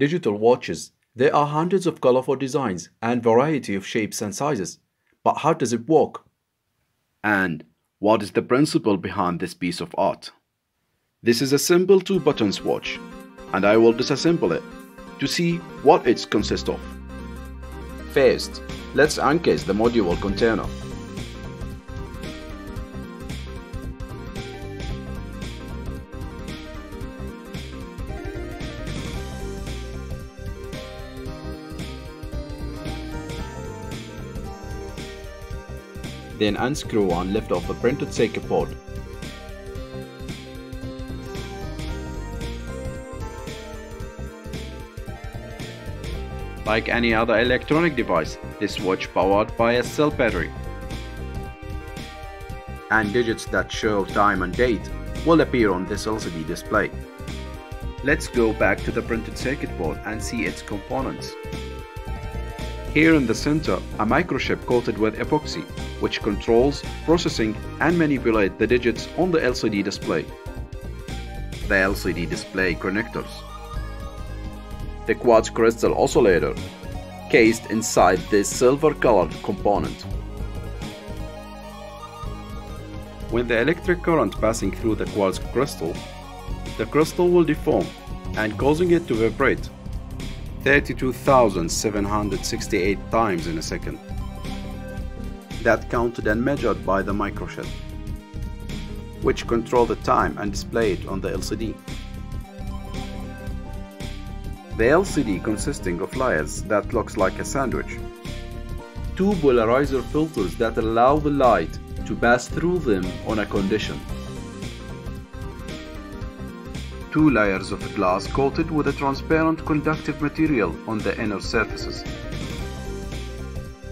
Digital watches. There are hundreds of colorful designs and variety of shapes and sizes. But how does it work? And what is the principle behind this piece of art? This is a simple two buttons watch and I will disassemble it to see what it consists of. First, let's uncase the module container. Then unscrew and lift off the printed circuit board Like any other electronic device, this watch powered by a cell battery. And digits that show time and date will appear on this LCD display. Let's go back to the printed circuit board and see its components. Here in the center, a microchip coated with epoxy, which controls, processing and manipulate the digits on the LCD display. The LCD display connectors the quartz crystal oscillator cased inside this silver colored component. When the electric current passing through the quartz crystal, the crystal will deform and causing it to vibrate 32,768 times in a second. That counted and measured by the microchip, which control the time and display it on the LCD. The LCD consisting of layers that looks like a sandwich. Two polarizer filters that allow the light to pass through them on a condition. Two layers of glass coated with a transparent conductive material on the inner surfaces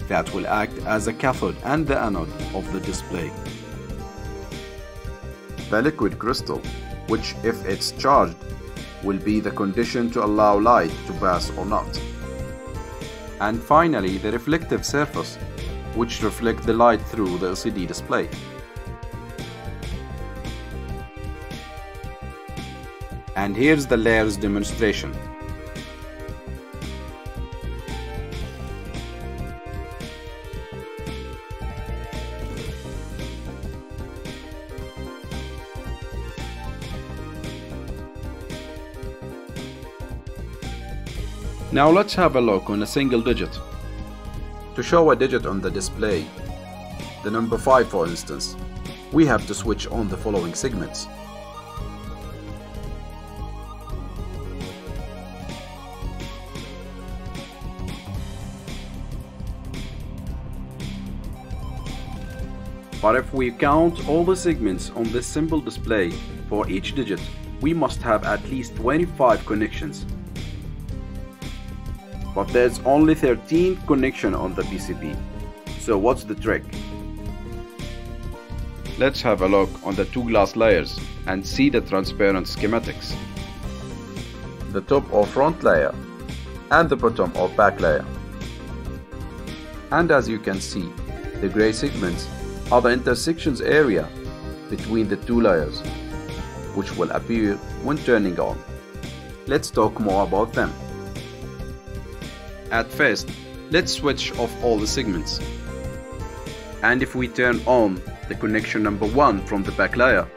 that will act as a cathode and the anode of the display. The liquid crystal, which if it's charged will be the condition to allow light to pass or not. And finally, the reflective surface, which reflects the light through the LCD display. And here's the layers demonstration. Now let's have a look on a single digit. To show a digit on the display, the number 5 for instance, we have to switch on the following segments. But if we count all the segments on this simple display for each digit, we must have at least 25 connections but there's only 13 connection on the PCB. So what's the trick? Let's have a look on the two glass layers and see the transparent schematics. The top or front layer and the bottom or back layer. And as you can see, the gray segments are the intersections area between the two layers, which will appear when turning on. Let's talk more about them. At first, let's switch off all the segments. And if we turn on the connection number 1 from the back layer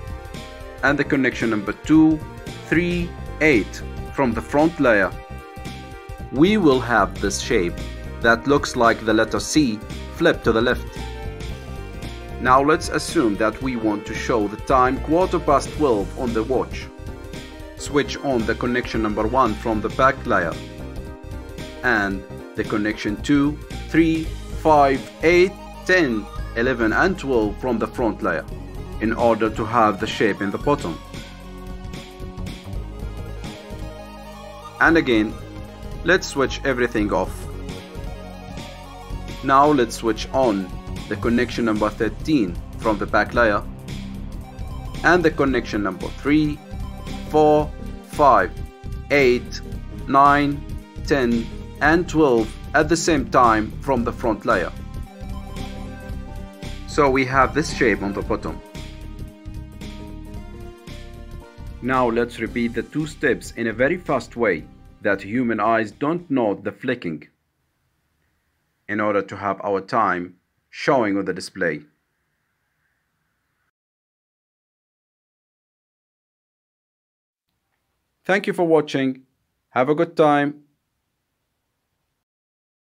and the connection number 2, 3, 8 from the front layer, we will have this shape that looks like the letter C flipped to the left. Now let's assume that we want to show the time quarter past 12 on the watch. Switch on the connection number 1 from the back layer and the connection 2, 3, 5, 8, 10, 11 and 12 from the front layer in order to have the shape in the bottom. And again, let's switch everything off. Now let's switch on the connection number 13 from the back layer and the connection number 3, 4, 5, 8, 9, 10, and 12 at the same time from the front layer. So we have this shape on the bottom. Now let's repeat the two steps in a very fast way that human eyes don't note the flicking in order to have our time showing on the display. Thank you for watching. Have a good time